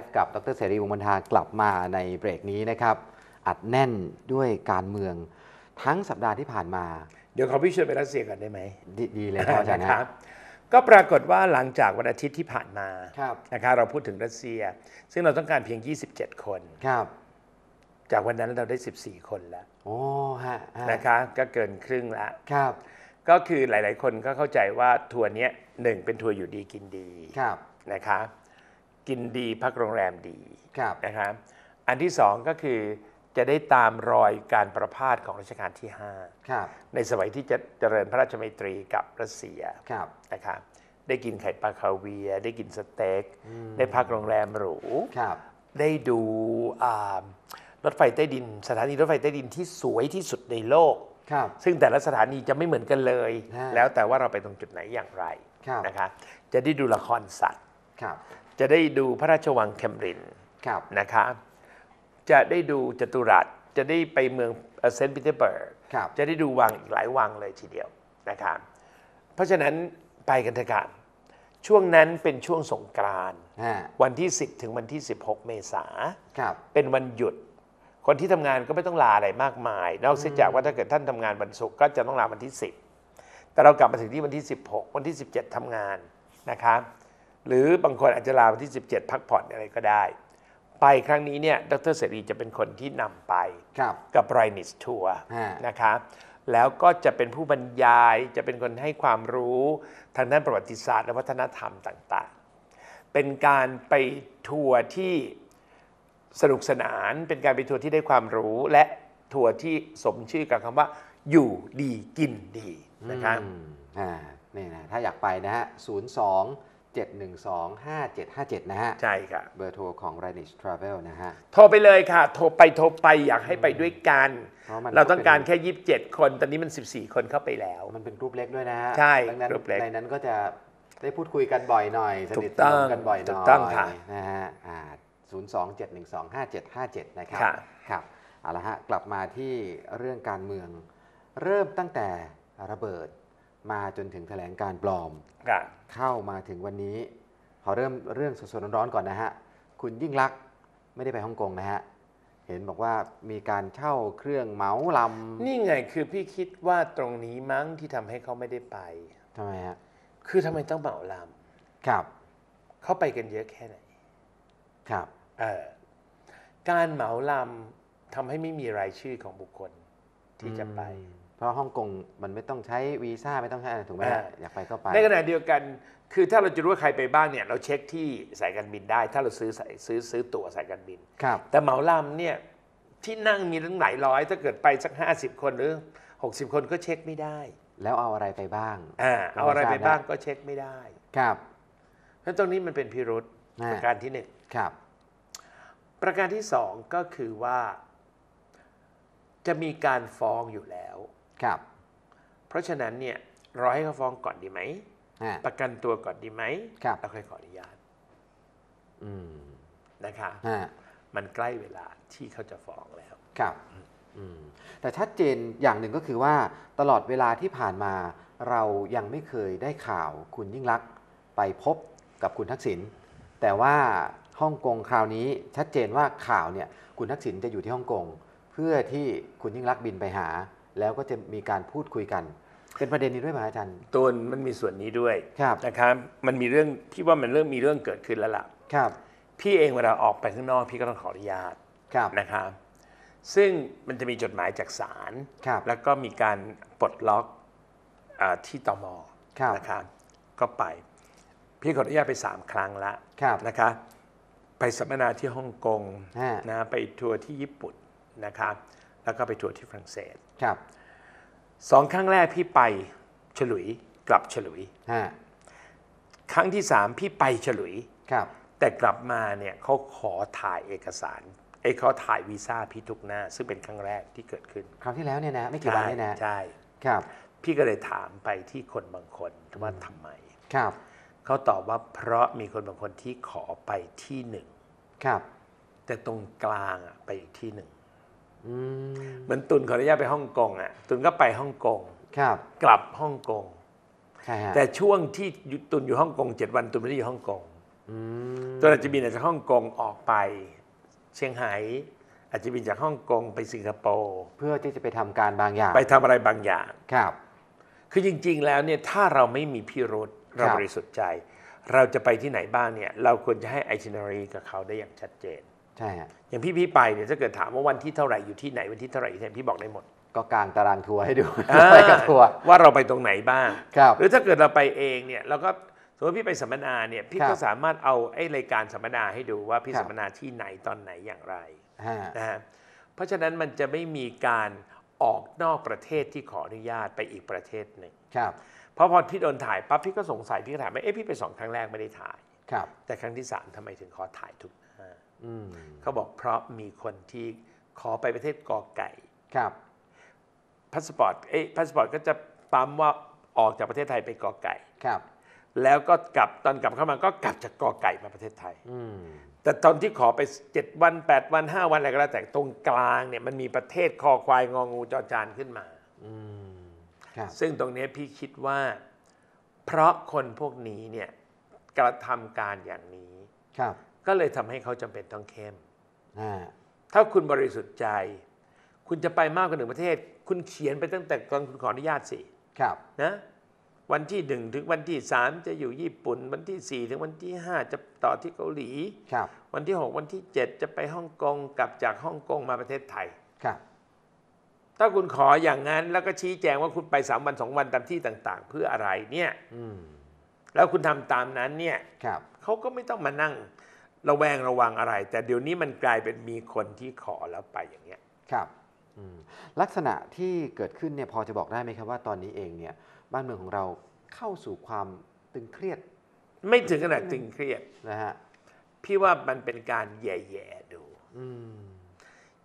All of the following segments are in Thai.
ฟ์กับดรเสรีวงศ์บรรทากลับมาในเบรกนี้นะครับ อัดแน่นด้วยการเมืองทั้งสัปดาห์ที่ผ่านมา เดี๋ยวขอพี่ชวนไปรัสเซียก่อนได้ไหมดดีเลยครับอาจารย์นะนะครับ ก็ปรากฏว่าหลังจากวันอาทิตย์ที่ผ่านมาครับนะคะเราพูดถึงรัสเซีย ซึ่งเราต้องการเพียง 27 คนครับ จากวันนั้นเราได้ 14 คนแล้วโอ้ฮะฮะนะคะก็เกินครึ่งแล้วครับ ก็คือหลาย ๆ คนก็เข้าใจว่าทัวร์เนี้ยหนึ่งเป็นทัวร์อยู่ดีกินดีครับนะคะ กินดีพักโรงแรมดีครับนะคะอันที่สองก็คือจะได้ตามรอยการประพาสของรัชกาลที่ครับ5ในสมัยที่จะเจริญพระราชมัยตรีกับรัสเซียครับนะคะได้กินไข่ปลาคาเวียร์ได้กินสเต็ก ได้พักโรงแรมหรูครับได้ดูอ่ารถไฟใต้ดิน สถานีรถไฟใต้ดินที่สวยที่สุดในโลกครับซึ่งแต่ละสถานีจะไม่เหมือนกันเลยฮะแล้วแต่ว่าเราไปตรงจุดไหนอย่างไรครับนะคะจะได้ดูละครสัตว์ครับ จะได้ดูพระราชวังเครมลินครับนะคะจะได้ดูจตุรัสจะได้ไปเมืองเซนต์ปีเตอร์สเบิร์กครับจะได้ดูวังอีกหลายวังเลยทีเดียวนะคะเพราะฉะนั้นไปกันเถอะค่ะช่วงนั้นเป็นช่วงสงกรานต์ฮะวันที่ 10 ถึงวันที่ 16 เมษาครับเป็นวันหยุด คนที่ทำงานก็ไม่ต้องลาอะไรมากมาย นอกเสียจากว่าถ้าเกิดท่านทำงานวันศุกร์ก็จะต้องลาวันที่ 10 แต่เรากลับมาถึงที่วันที่ 16 วันที่ 17ทำงานนะคะ หรือบางคนอาจจะลาวันที่ 17 พักผ่อนอะไรก็ได้ ไปครั้งนี้เนี่ยดรเสรีจะเป็นคนที่นำไปครับกับ r i n i s Tour ฮะนะคะแล้วก็จะเป็นผู้บรรยายจะเป็นคนให้ความรู้ทางด้านประวัติศาสตร์และวัฒนธรรมต่างๆ เป็นการไปทัวร์ที่สนุกสนานเป็นการไปทัวร์ที่ได้ความรู้ และทัวร์ที่สมชื่อกับคำว่า อยู่ดีกินดีนะคะอืมอ่านี่นะถ้าอยากไปนะฮะ 02 712 5757 นะฮะ ใช่ค่ะ เบอร์โทรของ r a n i s Travel นะฮะ โทรไปเลยค่ะ โทรไปโทรไปอยากให้ไปด้วยกัน เพราะมันเราต้องการก็เป็นแค่ 27 คน ตอนนี้มัน 14 คนเข้าไปแล้ว มันเป็นกรุ๊ปเล็กด้วยนะฮะใช่ดังนั้นกรุ๊ปเล็ก ในนั้นก็จะได้พูดคุยกันบ่อยหน่อย สนิทถูสกต้นองมกันบ่อยหถูน่กอยต้องค่ะ นะฮะอ่า02 712 5757 นะครับ ค่ะ ครับ เอาละฮะ กลับมาที่เรื่องการเมือง เริ่มตั้งแต่ระเบิด มาจนถึงแถลงการปลอมค่ะเข้ามาถึงวันนี้ขอเริ่มเรื่องสดๆร้อนๆก่อนนะฮะ คุณยิ่งลักษณ์ไม่ได้ไปฮ่องกงนะฮะ เห็นบอกว่ามีการเช่าเครื่องเหมาลำนี่ไงคือพี่คิดว่าตรงนี้มั้งที่ทำให้เขาไม่ได้ไปทำไมฮะ คือทำไมต้องเหมาลครับำเขาไปกันเยอะแค่ไหน ครับ เออการเหมาลำทำให้ไม่มีรายชื่อของบุคคลที่จะไป อืม เพราะฮ่องกงมันไม่ต้องใช้วีซ่าไม่ต้องใช้อะไรถูกไหมฮะอ่าอยากไปก็ไป ในขณะเดียวกันคือถ้าเราจะรู้ว่าใครไปบ้างเนี่ยเราเช็คที่สายการบินได้ ถ้าเราซื้อสายซื้อซื้อตั๋วสายการบิน ครับ แต่เหมาลำเนี่ยที่นั่งมีตั้งหลายร้อย ถ้าเกิดไปสัก 50 คนหรือ 60 คนก็เช็คไม่ได้แล้วเอาอะไรไปบ้างอ่าเอาอะไรไปม่ทบนบ้างก็เช็คไม่ได้ครับเพราะตรงนี้มันเป็นพิรุษอ่าประการที่หนึ่งครับ ประการที่สองก็คือว่า จะมีการฟ้องอยู่แล้ว ครับ เพราะฉะนั้นเนี่ยรอให้เขาฟ้องก่อนดีไหมฮะประกันตัวก่อนดีไหมครับ แล้วค่อยขออนุญาตอืมนะคะฮะมันใกล้เวลาที่เขาจะฟ้องแล้ว ครับอืมแต่ชัดเจนอย่างหนึ่งก็คือว่าตลอดเวลาที่ผ่านมาเรายังไม่เคยได้ข่าวคุณยิ่งลักษณ์ไปพบกับคุณทักษิณแต่ว่าฮ่องกงคราวนี้ชัดเจนว่าข่าวเนี่ยคุณทักษิณจะอยู่ที่ฮ่องกงเพื่อที่คุณยิ่งลักษณ์บินไปหา แล้วก็จะมีการพูดคุยกัน เป็นประเด็นนี้ด้วยไหมอาจารย์ตูนมันมีส่วนนี้ด้วยครับนะครับมันมีเรื่องพี่ว่ามันเริ่มมีเรื่องเกิดขึ้นแล้วล่ะครับพี่เองเวลาออกไปข้างนอกพี่ก็ต้องขออนุญาตครับนะครับซึ่งมันจะมีจดหมายจากศาลครับแล้วก็มีการปลดล็อกอาที่ตมครับนะครับก็ไป พี่ขออนุญาตไปสามครั้งละครับนะคะไปสัมมนาที่ฮ่องกงฮะนะไปทัวร์ที่ญี่ปุ่นนะครับ แล้วก็ไปทัวร์ที่ฝรั่งเศสครับสองครั้งแรกพี่ไปฉลุยกลับฉลุย ฮะครั้งที่สามพี่ไปฉลุย ครับแต่กลับมาเนี่ยเขาขอถ่ายเอกสารไอ้เขาถ่ายวีซ่าพี่ทุกหน้า ซึ่งเป็นครั้งแรกที่เกิดขึ้นคราวที่แล้วเนี่ยนะไม่กี่วันเนี่ยนะใช่ ครับพี่ก็เลยถามไปที่คนบางคนว่าทำไม ครับเขาตอบว่าเพราะมีคนบางคนที่ขอไปที่หนึ่ง ครับ แต่ตรงกลางอะไปอีกที่หนึ่งอืม เหมือนตุนขออนุญาตไปฮ่องกงอะตุนก็ไปฮ่องกงครับ กลับฮ่องกงใช่ฮะแต่ช่วงที่ตุนอยู่ฮ่องกงเจ็ดวันตุนไม่ได้อยู่ฮ่องกงอืมตัวอาจจะบินจากฮ่องกงออกไป เชียงไฮ้อาจจะบินจากฮ่องกงไปสิงคโปร์เพื่อที่จะไปทำการบางอย่าง ไปทำอะไรบางอย่างครับ คือจริง ๆ แล้วเนี่ยถ้าเราไม่มีพิรุษเราครับบริสุทธิ์ใจ เราจะไปที่ไหนบ้างเนี่ย เราควรจะให้ itinerary กับเขาได้อย่างชัดเจน ใช่ฮะอย่างพี่พี่ไปเนี่ยถ้าเกิดถามว่าวันที่เท่าไหร่อยู่ที่ไหนวันที่เท่าไหร่อยู่ที่ไหนพี่บอกได้หมด ก็กางตารางทัวร์ให้ดูอ่าไปกับทัวร์ว่าเราไปตรงไหนบ้างครับหรือถ้าเกิดเราไปเองเนี่ยเราก็สมมติพี่ไปสัมมนาเนี่ยพี่ครับก็สามารถเอาไอ้รายการสัมมนาให้ดูว่าพี่ครับสัมมนาที่ไหนตอนไหนอย่างไรฮะนะฮะเพราะฉะนั้นมันจะไม่มีการออกนอกประเทศที่ขออนุญาตไปอีกประเทศหนึ่งครับเพราะพอพี่โดนถ่ายปั๊บพี่ก็สงสัยพี่ก็ถามว่าเอ๊ะพี่ไปสองครั้งแรกไม่ได้ถ่ายครับแต่ครั้งที่สามทำไมถึงขอถ่ายทุกหน้าอืม เขาบอกเพราะมีคนที่ขอไปประเทศกอไก่ครับพาสปอร์ตเอ้พาสปอร์ตก็จะปั๊มว่าออกจากประเทศไทยไปกอไก่ครับ แล้วก็กลับตอนกลับเข้ามาก็กลับจากกอไก่มาประเทศไทยอืมแต่ตอนที่ขอไป 7 วัน 8 วัน 5 วันอะไรก็แล้วแต่ตรงกลางเนี่ยมันมีประเทศคอควายงองูจอจานขึ้นมาอืมครับซึ่งตรงเนี้ยพี่คิดว่า เพราะคนพวกนี้เนี่ยกระทำการอย่างนี้ครับ ก็เลยทำให้เขาจำเป็นต้องเข้มอ่าถ้าคุณบริสุทธิ์ใจ คุณจะไปมากกว่าหนึ่งประเทศ คุณเขียนไปตั้งแต่ตอนคุณขออนุญาตสิครับนะวันที่หนึ่งถึงวันที่สามจะอยู่ญี่ปุ่น วันที่สี่ถึงวันที่ห้าจะต่อที่เกาหลีครับ วันที่หกวันที่เจ็ดจะไปฮ่องกงกลับจากฮ่องกงมาประเทศไทยครับถ้าคุณขออย่างนั้นแล้วก็ชี้แจงว่าคุณไปสามวันสองวันตามที่ต่าง ๆ เพื่ออะไรเนี่ยอืมแล้วคุณทำตามนั้นเนี่ยครับเขาก็ไม่ต้องมานั่ง ระแวงระวังอะไร แต่เดี๋ยวนี้มันกลายเป็นมีคนที่ขอแล้วไปอย่างเงี้ยครับอืมลักษณะที่เกิดขึ้นเนี่ยพอจะบอกได้ไหมครับว่าตอนนี้เองเนี่ยบ้านเมืองของเราเข้าสู่ความตึงเครียด ไม่ถึงขนาดตึงเครียดนะฮะพี่ว่ามันเป็นการแย่ๆดูอืม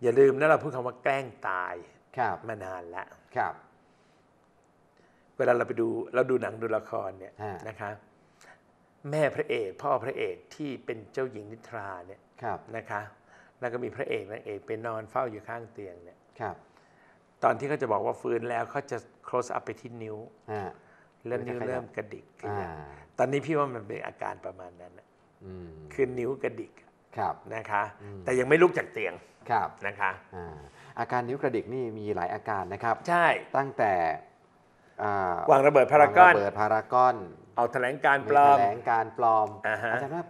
อย่าลืมนะเราพูดคำว่าแกล้งตายครับมานานแล้วครับเวลาเราไปดูเราดูหนังดูละครเนี่ยฮะนะคะ แม่พระเอก พ่อพระเอกที่เป็นเจ้าหญิงนิทราเนี่ยครับนะคะ แล้วก็มีพระเอกนางเอกไปนอนเฝ้าอยู่ข้างเตียงเนี่ยครับ ตอนที่เขาจะบอกว่าฟื้นแล้วเขาจะ close up ไปที่นิ้วฮะแล้วนิ้วมันจะขยับเริ่มกระดิกขึ้นอ่ามาตอนนี้พี่ว่ามันเป็นอาการประมาณนั้นน่ะอืมคือนิ้วกระดิกครับนะคะอืมแต่ยังไม่ลุกจากเตียงครับนะคะอ่าอาการนิ้วกระดิกนี่มีหลายอาการนะครับ ใช่ตั้งแต่อ่าวางระเบิดพารากอนวงระเบิดพารากอน เอาแถลงการมีปลอม แถลงการปลอมอ่าฮะ อาจารย์ว่า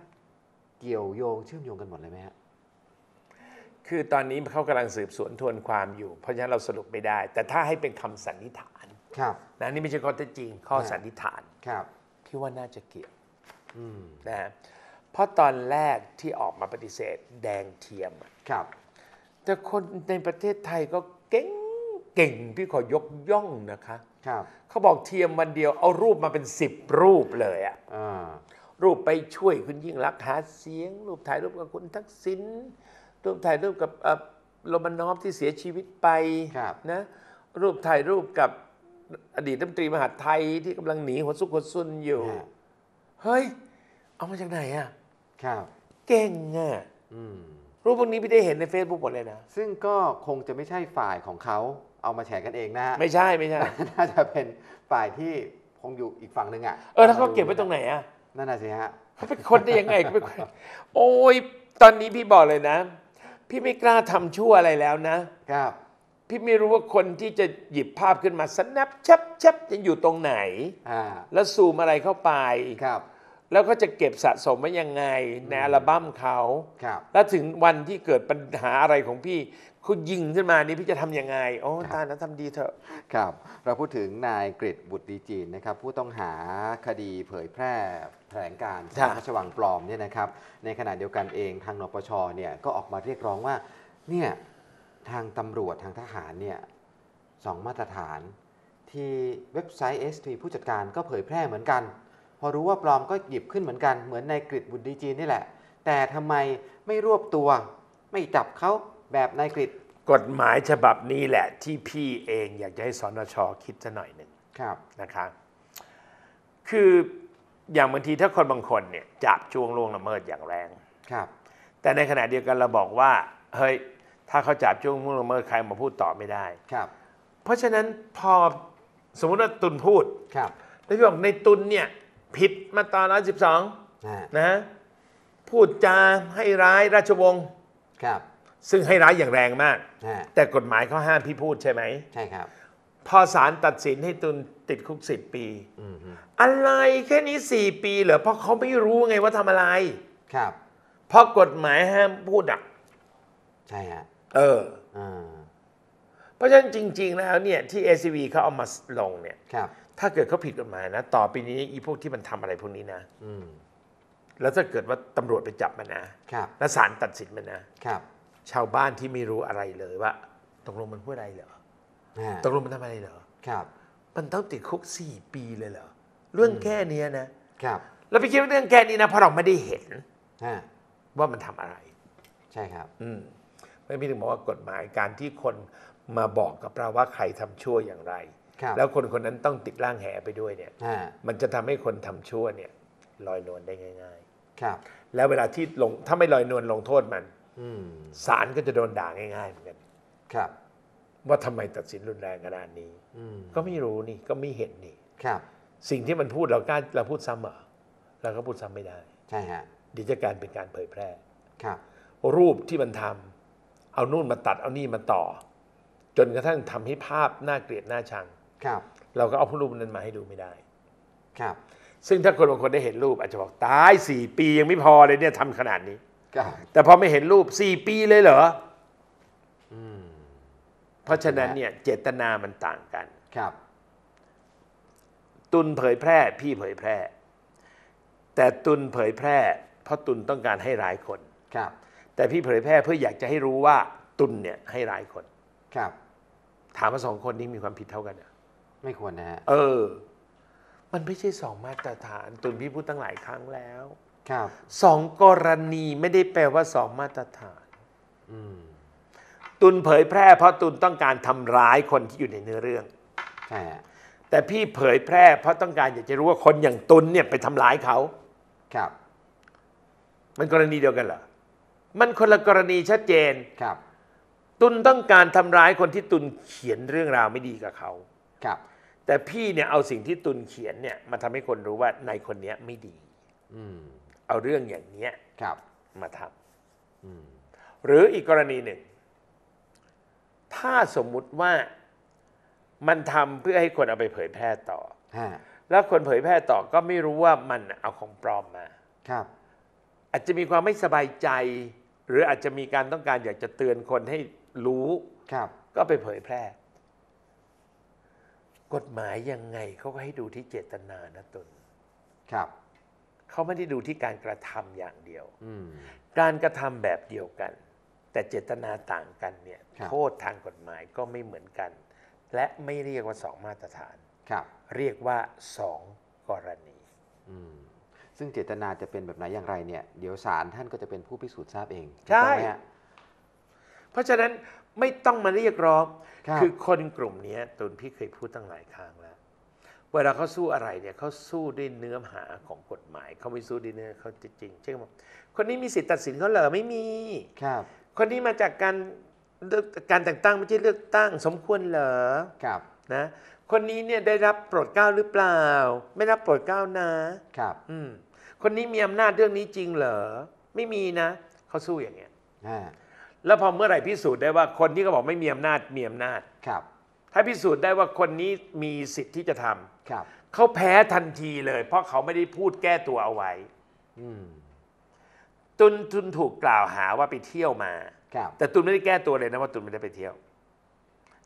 เกี่ยวโยงเชื่อมโยงกันหมดเลยไหมฮะ คือตอนนี้เขากำลังสืบสวนทวนความอยู่ เพราะฉะนั้นเราสรุปไม่ได้ แต่ถ้าให้เป็นคำสันนิษฐานครับ นะนี่ไม่ใช่ข้อเท็จจริง ข้ออ่าสันนิษฐานครับพี่ว่าน่าจะเกี่ยวอืม นะฮะเพราะตอนแรกที่ออกมาปฏิเสธแดงเทียมอะครับ แต่คนในประเทศไทยก็เก่ง เก่งพี่ขอยกย่องนะคะ ครับ เขาบอกเทียมวันเดียวเอารูปมาเป็นสิบรูปเลยอะอ่า รูปไปช่วยคุณยิ่งรักษณ์หาเสียง รูปถ่ายรูปกับคุณทักษิณรูปถ่ายรูปกับเอ่อโรมานอฟที่เสียชีวิตไปครับ นะรูปถ่ายรูปกับอดีตรัฐมนตรีมหาดไทยที่กำลังหนีหัวซุกหัวซุนอยู่ ฮะเฮ้ย เอามาจากไหนอะครับ เก่งอะอืม รูปพวกนี้พี่ได้เห็นใน Facebook หมดเลยนะ ซึ่งก็คงจะไม่ใช่ฝ่ายของเขา เอามาแฉกันเองนะฮะไม่ใช่ไม่ใช่ น่าจะเป็นฝ่ายที่คงอยู่อีกฝั่งหนึ่งอะเออแล้วเขาเก็บไว้ตรงไหนอะนั่นน่ะสิฮะเขาเป็นคนได้ยังไงเขาเป็นคนโอ้ยตอนนี้พี่บอกเลยนะ พี่ไม่กล้าทำชั่วอะไรแล้วนะ ครับ พี่ไม่รู้ว่าคนที่จะหยิบภาพขึ้นมาสแนปชับชับจะอยู่ตรงไหนอ่าแล้วซูมอะไรเข้าไปครับแล้วก็จะเก็บสะสมไว้ยังไงในอัลบั้มเขาครับแล้วถึงวันที่เกิดปัญหาอะไรของพี่ เขายิงขึ้นมานี่พี่จะทำยังไง โอ้ตายแล้วทำดีเถอะ ครับ เราพูดถึงนายกฤษบุตรดีจีนนะครับผู้ต้องหาคดีเผยแพร่แถลงการณ์ครับพระราชวังปลอมเนี่ยนะครับ ในขณะเดียวกันเองทางนปชเนี่ยก็ออกมาเรียกร้องว่าเนี่ยทางตำรวจทางทหารเนี่ยสองมาตรฐานที่เว็บไซต์ S3 ผู้จัดการก็เผยแพร่เหมือนกัน พอรู้ว่าปลอมก็หยิบขึ้นเหมือนกันเหมือนในกฤษบุตรดีจีนนี่แหละ แต่ทำไมไม่รวบตัว ไม่จับเขา แบบนายกฤษกฎหมายฉบับนี้แหละที่พี่เองอยากจะให้สนชคิดซะหน่อยหนึ่งครับนะคะคืออย่างบางทีถ้าคนบางคนเนี่ยจับจวงล่วงละเมิดอย่างแรงครับ แต่ในขณะเดียวกันเราบอกว่าเฮ้ยถ้าเขาจับจ้วงล่วงละเมิดใครมาพูดต่อไม่ได้ครับ เพราะฉะนั้นพอสมมติว่าตุนพูดครับแล้วพี่บอกในตุนเนี่ยผิดมาตรา112อ่านะพูดจาให้ร้ายราชวงศ์ครับ ซึ่งให้ร้ายอย่างแรงมาก ฮะแต่กฎหมายเขาห้ามพี่พูดใช่ไหม ใช่ครับพอศาลตัดสินให้ตุนติดคุกสิบปี อืมฮึอะไรแค่นี้สี่ปีเหรอเพราะเขาไม่รู้ไงว่าทำอะไร ครับเพราะกฎหมายห้ามพูดอะ ใช่ฮะเออ อ่าเพราะฉะนั้นจริง ๆ แล้วเนี่ยที่ ACV เขาเอามาลงเนี่ย ครับ ถ้าเกิดเขาผิดกฎหมายนะ ต่อไปนี้อีพวกที่มันทำอะไรพวกนี้นะ อืมแล้วถ้าเกิดว่าตำรวจไปจับมันนะครับ แล้วศาลตัดสินมันนะ ครับ ชาวบ้านที่ไม่รู้อะไรเลยว่าตกลงมันพูดอะไรเหรอฮะตกลงมันทำอะไรเหรอครับ มันต้องติดคุกสี่ปีเลยเหรอเรื่องแค่เนี้ยนะครับเราไปคิดว่าเรื่องแค่นี้นะเพราะเราไม่ได้เห็นฮะว่ามันทำอะไร ใช่ครับ อืมไม่พี่ถึงบอกว่ากฎหมายการที่คนมาบอกกับเราว่าใครทำชั่วอย่างไรครับแล้วคนคนนั้นต้องติดร่างแหไปด้วยเนี่ยฮะมันจะทำให้คนทำชั่วเนี่ย ลอยนวลได้ง่ายครับๆแล้วเวลาที่ลงถ้าไม่ลอยนวลลงโทษมันอืม ศาลก็จะโดนด่าง่ายๆเหมือนกันครับ ว่าทำไมตัดสินรุนแรงขนาดนี้อืมก็ไม่รู้นี่ก็ไม่เห็นนี่ครับ สิ่งที่มันพูดเรากล้าเราพูดซ้ำเหรอเราก็พูดซ้ำไม่ได้ใช่ฮะเดี๋ยวจะกลารเป็นการเผยแพร่ครับ รูปที่มันทำเอานู่นมาตัดเอานี่มาต่อ จนกระทั่งทำให้ภาพน่าเกลียดน่าชัง ครับเราก็เอารูปนั้นมาให้ดูไม่ได้ ครับ ซึ่งถ้าคนบางคนได้เห็นรูปอาจจะบอกตายสี่ปียังไม่พอเลยเนี่ยทำขนาดนี้ครับ แต่พอไม่เห็นรูปสี่ปีเลยเหรออืมเพราะฉะนั้นเนี่ยเจตนามันต่างกัน ครับ ตุนเผยแพร่ พี่เผยแพร่ แต่ตุนเผยแพร่ เพราะตุนต้องการให้ร้ายคน ครับ แต่พี่เผยแพร่เพื่ออยากจะให้รู้ว่า ตุนเนี่ยให้ร้ายคน ครับ ถามว่าสองคนนี้มีความผิดเท่ากันเหรอไม่ควรนะฮะ เออ มันไม่ใช่สองมาตรฐาน ตุนพี่พูดตั้งหลายครั้งแล้วครับ สองกรณีไม่ได้แปลว่าสองมาตรฐานอืมตุนเผยแพร่ เพราะตุนต้องการทำร้ายคนที่อยู่ในเนื้อเรื่องใช่ฮะแต่พี่เผยแพร่ เพราะต้องการอยากจะรู้ว่าคนอย่างตุนเนี่ยไปทำร้ายเขาครับ มันกรณีเดียวกันเหรอมันคนละกรณีชัดเจนครับ ตุนต้องการทำร้ายคนที่ตุนเขียนเรื่องราวไม่ดีกับเขาครับ แต่พี่เนี่ยเอาสิ่งที่ตุนเขียนเนี่ยมาทำให้คนรู้ว่าในายคนเนี้ยไม่ดี อืม เอาเรื่องอย่างเนี้ยครับมาทำอืมหรืออีกกรณีหนึ่ง ถ้าสมมุติว่ามันทำเพื่อให้คนเอาไปเผยแพร่ต่อฮะแล้วคนเผยแพร่ต่อก็ไม่รู้ว่ามันเอาของปลอมมา ครับ อาจจะมีความไม่สบายใจ หรืออาจจะมีการต้องการอยากจะเตือนคนให้รู้ครับ ก็ไปเผยแพร่ กฎหมายยังไงเขาก็ให้ดูที่เจตนานะตุนครับ เขาไม่ได้ดูที่การกระทำอย่างเดียวอืมการกระทำแบบเดียวกัน แต่เจตนาต่างกันเนี่ยครับโทษทางกฎหมายก็ไม่เหมือนกัน และไม่เรียกว่าสองมาตรฐานครับเรียกว่าสองกรณีอืมซึ่งเจตนาจะเป็นแบบไหนอย่างไรเนี่ยเดี๋ยวศาลท่านก็จะเป็นผู้พิสูจน์ทราบเองใช่ถูกต้องไหมฮะเพราะฉะนั้นไม่ต้องมาเรียกร้องครับคือคนกลุ่มเนี้ยตุนพี่เคยพูดตั้งหลายครั้งแล้ว เวลาเขาสู้อะไรเนี่ยเขาสู้ด้วยเนื้อหาของกฎหมาย เขาไม่สู้ด้วยเนื้อเขาจริงเช่นบอกคนนี้มีสิทธิ์ตัดสินเขาเหรอไม่มีครับ คนนี้มาจากการเลือกการแต่งตั้งไม่ใช่เลือกตั้ง สมควรเหรอครับนะคนนี้เนี่ยได้รับโปรดเกล้าหรือเปล่า ไม่รับโปรดเกล้านะครับ อืมคนนี้มีอำนาจเรื่องนี้จริงเหรอไม่มีนะเขาสู้อย่างเงี้ยอ่าแล้วพอเมื่อไหร่พิสูจน์ได้ว่าคนที่เขาบอกไม่มีอำนาจมีอำนาจครับ ถ้าพิสูจน์ได้ว่าคนนี้มีสิทธิ์ที่จะทำครับเขาแพ้ทันทีเลย เพราะเขาไม่ได้พูดแก้ตัวเอาไว้อืมตุนตุนถูกกล่าวหาว่าไปเที่ยวมา ครับ แต่ตุนไม่ได้แก้ตัวเลยนะว่าตุนไม่ได้ไปเที่ยว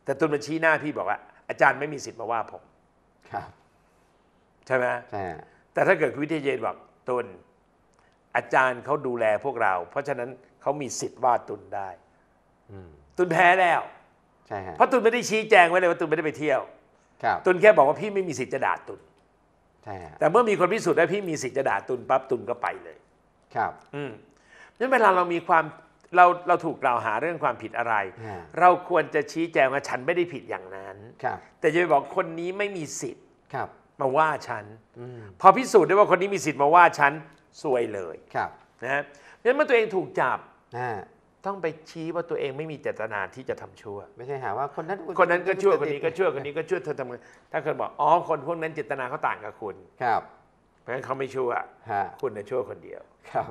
แต่ตุนมาชี้หน้าพี่บอกว่า อาจารย์ไม่มีสิทธิ์มาว่าผมครับใช่ไหมใช่ฮะแต่ถ้าเกิดคุณวิทยาเยนบอกตุนอาจารย์เขาดูแลพวกเรา เพราะฉะนั้นเขามีสิทธิ์ว่าตุนได้ อืมตุนแพ้แล้ว ใช่ฮะเพราะตุนไม่ได้ชี้แจงไว้เลยว่าตุนไม่ได้ไปเที่ยวครับตุนแค่บอกว่าพี่ไม่มีสิทธิ์จะด่าตุนใช่ฮะแต่เมื่อมีคนพิสูจน์ได้พี่มีสิทธิ์จะด่าตุนปั๊บตุนก็ไปเลย ครับ อืมนั้นเวลาเรามีความเราเราถูกกล่าวหาเรื่องความผิดอะไร ฮะ เราควรจะชี้แจงว่าฉันไม่ได้ผิดอย่างนั้น ครับ แต่จะไปบอกคนนี้ไม่มีสิทธิ์ครับ มาว่าฉัน อืมพอพิสูจน์ได้ว่าคนนี้มีสิทธิ์มาว่าฉันซวยเลยครับนะฮะเพราะฉะนั้นเมื่อตัวเองถูกจับ อ่า ต้องไปชี้ว่าตัวเองไม่มีเจตนาที่จะทำชั่ว ไม่ใช่หาว่าคนนั้นคนนั้นก็ชั่วคนนี้ก็ชั่วคนนี้ก็ชั่วเธอทำไงถ้าคนบอกอ๋อคนพวกนั้นเจตนาเขาต่างกับคุณครับ เพราะฉะนั้นเขาไม่ชั่วฮะคุณน่ะชั่วคนเดียวครับ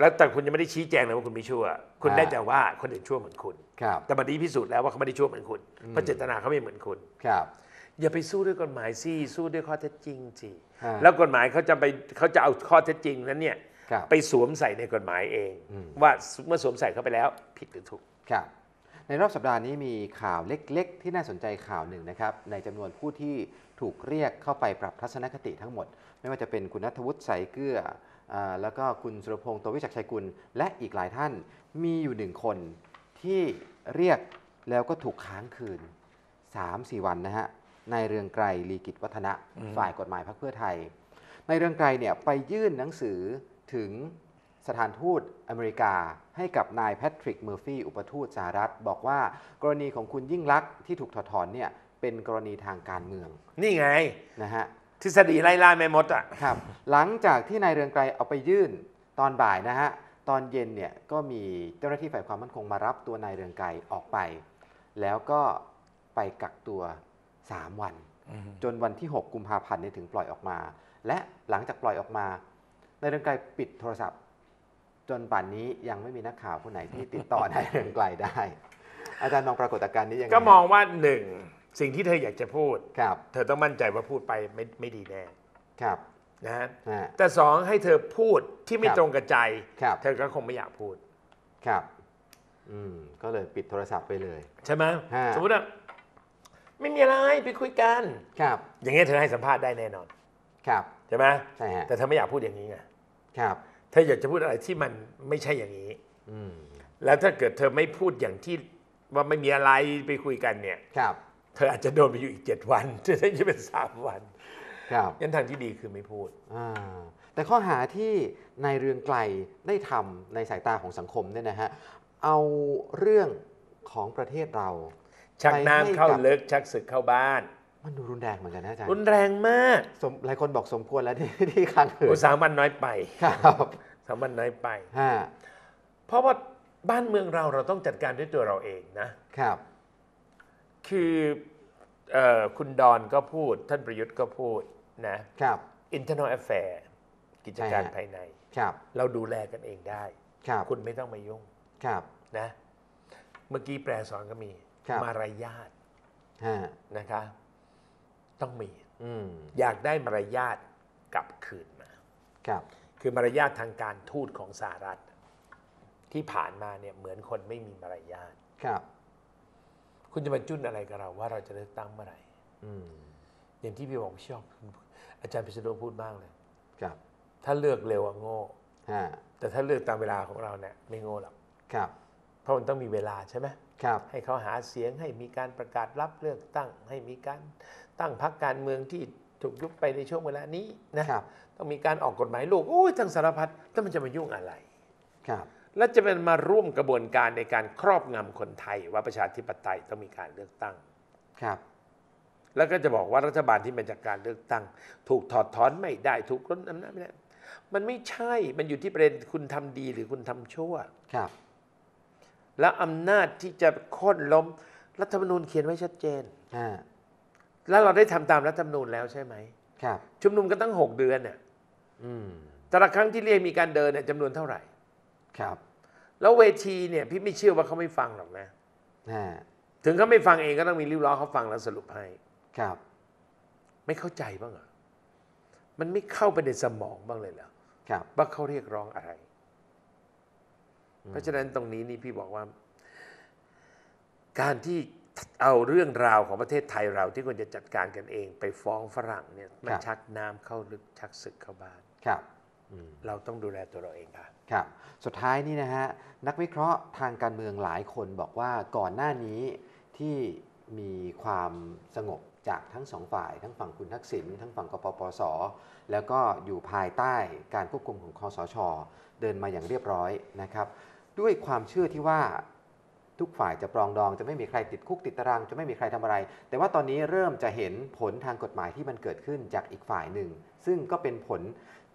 แล้วแต่คุณยังไม่ได้ชี้แจงเลยว่าคุณไม่ชั่ว คุณอ่าได้แต่ว่าคนอื่นชั่วเหมือนคุณครับแต่บัดนี้พิสูจน์แล้วว่าเขาไม่ได้ชั่วเหมือนคุณเพราะเจตนาเขาไม่เหมือนคุณครับ อย่าไปสู้ด้วยกฎหมายสิสู้ด้วยข้อเท็จจริงสิฮะแล้วกฎหมายเขาจะไปเขาจะเอาข้อเท็จจริงนั้นเนี่ยครับ ไปสวมใส่ในกฎหมายเองอืมว่าเมื่อสวมใส่เข้าไปแล้วผิดหรือถูกครับในรอบสัปดาห์นี้มีข่าวเล็กๆ ที่น่าสนใจข่าวหนึ่งนะครับ ในจำนวนผู้ที่ถูกเรียกเข้าไปปรับทัศนคติทั้งหมด ไม่ว่าจะเป็นคุณนัทวุฒิใสเกื้ออ่าแล้วก็คุณสุรพงศ์ตัววิจักรชัยกุล และอีกหลายท่านมีอยู่หนึ่งคนที่เรียกแล้วก็ถูกค้างคืน 3-4 วันนะฮะในายเรืองไกรลีกิจวัฒนะอืมฝ่ายกฎหมายพรรคเพื่อไทย ในายเรืองไกรเนี่ยไปยื่นหนังสือ ถึงสถานทูตอเมริกาให้กับนายแพทริกเมอร์ฟี่อุปทูตสหรัฐ บอกว่ากรณีของคุณยิ่งลักษณ์ที่ถูกถอดถอนเนี่ยเป็นกรณีทางการเมืองนี่ไงนะฮะทฤษฎีไล่ล่าแม่มดอะครับ หลังจากที่นายเรืองไกรเอาไปยื่นตอนบ่ายนะฮะตอนเย็นเนี่ยก็มีเจ้าหน้าที่ฝ่ายความมั่นคงมารับตัวนายเรืองไกรออกไป แล้วก็ไปกักตัว 3 วัน จนวันที่ 6 กุมภาพันธ์เนี่ยถึงปล่อยออกมา และหลังจากปล่อยออกมา นายเรืองไกรปิดโทรศัพท์ จนป่านนี้ยังไม่มีนักข่าวคนไหนที่ติดต่อนายเรืองไกรได้ อาจารย์มองปรากฏการณ์นี้ยังไงก็มองว่าหนึ่งสิ่งที่เธออยากจะพูดครับ เธอต้องมั่นใจว่าพูดไปไม่ไม่ดีแน่ครับนะฮะฮะแต่สองให้เธอพูดที่ไม่ครับตรงกับใจครับเธอก็คงไม่อยากพูดครับ อืมก็เลยปิดโทรศัพท์ไปเลย ใช่ไหมฮะสมมติว่าไม่มีอะไรไปคุยกัน ครับ อย่างเงี้ยเธอให้สัมภาษณ์ได้แน่นอน ครับ ใช่ไหมใช่ฮะแต่เธอไม่อยากพูดอย่างนี้ไง ครับ เธออยากจะพูดอะไรที่มันไม่ใช่อย่างนี้อืมแล้วถ้าเกิดเธอไม่พูดอย่างที่ว่าไม่มีอะไรไปคุยกันเนี่ยครับ เธออาจจะโดนไปอยู่อีกเจ็ดวันจะได้จะเป็นสามวัน ครับยันทางที่ดีคือไม่พูดอ่าแต่ข้อหาที่นายเรืองไกลได้ทำในสายตาของสังคมเนี่ยนะฮะเอาเรื่องของประเทศเราชักน้ำเข้าไปให้กับเลิกชักศึกเข้าบ้าน มันดูรุนแรงเหมือนกันนะอาจารย์รุนแรงมากสมหลายคนบอกสมควรแล้วที่ที่ค้างคืนโอ้สามวันน้อยไปครับสามวันน้อยไปฮะเพราะว่าบ้านเมืองเราเราต้องจัดการด้วยตัวเราเองนะครับ คือเออคุณดอนก็พูด ท่านประยุทธ์ก็พูดนะครับ internal affair กิจการใช่ฮะภายในครับ เราดูแลกันเองได้ครับคุณไม่ต้องมายุ่งครับนะ เมื่อกี้แปลสอนก็มีครับมารยาทฮะนะคะ ต้องมีอืมอยากได้มารยาทกลับคืนมาครับ คือมารยาททางการทูตของสหรัฐ ที่ผ่านมาเนี่ยเหมือนคนไม่มีมารยาทครับ คุณจะมาจุ้นอะไรกับเราว่าเราจะเลือกตั้งเมื่อไหร่อืมอย่างที่พี่บอกชอบอาจารย์พิษณุพูดมากเลย ครับ ถ้าเลือกเร็วอะโง่ฮะแต่ถ้าเลือกตามเวลาของเราเนี่ยไม่โง่หรอกครับเพราะมันต้องมีเวลาใช่ไหมครับ ให้เขาหาเสียงให้มีการประกาศรับเลือกตั้ง ให้มีการ ตั้งพรรคการเมืองที่ถูกยุบไปในช่วงเวลานี้นะครับ ต้องมีการออกกฎหมายลูกโอ้ยทั้งสารพัดแล้วมันจะมายุ่งอะไรครับ แล้วจะเป็นมาร่วมกระบวนการในการครอบงำคนไทย ว่าประชาธิปไตยต้องมีการเลือกตั้งครับ แล้วก็จะบอกว่ารัฐบาลที่มาจากการเลือกตั้ง ถูกถอดถอนไม่ได้ถูกล้นอำนาจไม่ได้มันไม่ใช่มันอยู่ที่ประเด็นคุณทำดีหรือคุณทำชั่วครับ แล้วอำนาจที่จะโค่นล้มรัฐธรรมนูญเขียนไว้ชัดเจนฮะ แล้วเราได้ทำตามรัฐธรรมนูญแล้วใช่ไหมครับ ชุมนุมกันตั้งหกเดือนเนี่ยอืมแต่ละครั้งที่เรียกมีการเดินเนี่ยจำนวนเท่าไหร่ ครับ แล้วเวทีเนี่ย พี่ไม่เชื่อว่าเขาไม่ฟังหรอกนะฮะถึงเขาไม่ฟังเองก็ต้องมีริ้วล้อเขาฟังแล้วสรุปให้ ครับ ไม่เข้าใจบ้างเหรอมันไม่เข้าไปในสมองบ้างเลยเหรอครับว่าเขาเรียกร้องอะไร เพราะฉะนั้นตรงนี้นี่พี่บอกว่า การที่ เอาเรื่องราวของประเทศไทยเราที่ควรจะจัดการกันเองไปฟ้องฝรั่งเนี่ยมันชักน้ำเข้าลึกชักศึกเข้าบ้านครับอืมเราต้องดูแลตัวเราเองค่ะครับ สุดท้ายนี่นะฮะนักวิเคราะห์ทางการเมืองหลายคนบอกว่าก่อนหน้านี้ที่มีความสงบจากทั้งสองฝ่ายทั้งฝั่งคุณทักษิณทั้งฝั่งกปปส แล้วก็อยู่ภายใต้การควบคุมของคอสช เดินมาอย่างเรียบร้อยนะครับ ด้วยความเชื่อที่ว่า ทุกฝ่ายจะปรองดองจะไม่มีใครติดคุกติดตาราง จะไม่มีใครทำอะไร แต่ว่าตอนนี้เริ่มจะเห็นผลทางกฎหมายที่มันเกิดขึ้นจากอีกฝ่ายหนึ่ง ซึ่งก็เป็นผล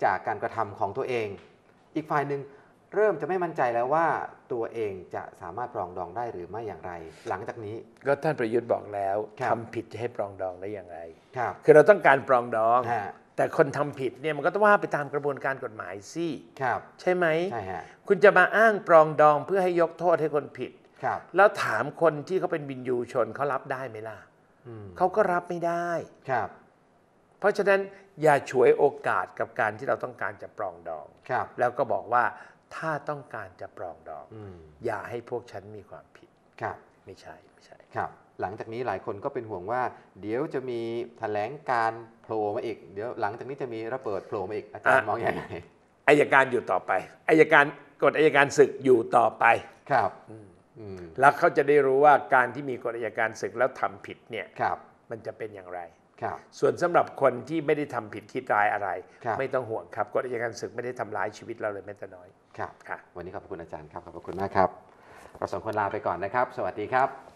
จากการกระทำของตัวเอง อีกฝ่ายหนึ่งเริ่มจะไม่มั่นใจแล้วว่าตัวเองจะสามารถปรองดองได้หรือไม่อย่างไร หลังจากนี้ ก็ท่านประยุทธ์บอกแล้วครับทำผิดจะให้ปรองดองได้อย่างไรครับคือเราต้องการปรองดองฮะแต่คนทำผิดเนี่ยมันก็ต้องว่าไปตามกระบวนการกฎหมายสิครับ ใช่ไหมใช่ฮะคุณจะมาอ้างปรองดองเพื่อให้ยกโทษให้คนผิดครับ แล้วถามคนที่เขาเป็นวินยูชนเขารับได้ไหมล่ะอืมเขาก็รับไม่ได้ครับ เพราะฉะนั้นอย่าฉวยโอกาสกับการที่เราต้องการจะปรองดองครับแล้วก็บอกว่าถ้าต้องการจะปรองดองอืมอย่าให้พวกฉันมีความผิดครับไม่ใช่ไม่ใช่ครับ หลังจากนี้หลายคนก็เป็นห่วงว่า เดี๋ยวจะมีแถลงการโผล่มาอีกเดี๋ยวหลังจากนี้จะมีระเบิดโผล่มาอีกอาจารย์อะมองอย่างไรอายการอยู่ต่อไปอายการกฎอายการศึกอยู่ต่อไปครับอืม แล้วเขาจะได้รู้ว่าการที่มีกฎอายการศึกแล้วทำผิดเนี่ยครับมันจะเป็นอย่างไรครับส่วนสำหรับคนที่ไม่ได้ทำผิดคิดร้ายอะไรครับไม่ต้องห่วงครับกฎอายการศึกไม่ได้ทำร้ายชีวิตเราเลยแม้แต่น้อยครับค่ะวันนี้ขอบพระคุณอาจารย์ครับขอบพระคุณมากครับเราสองคนลาไปก่อนนะครับ สวัสดีครับ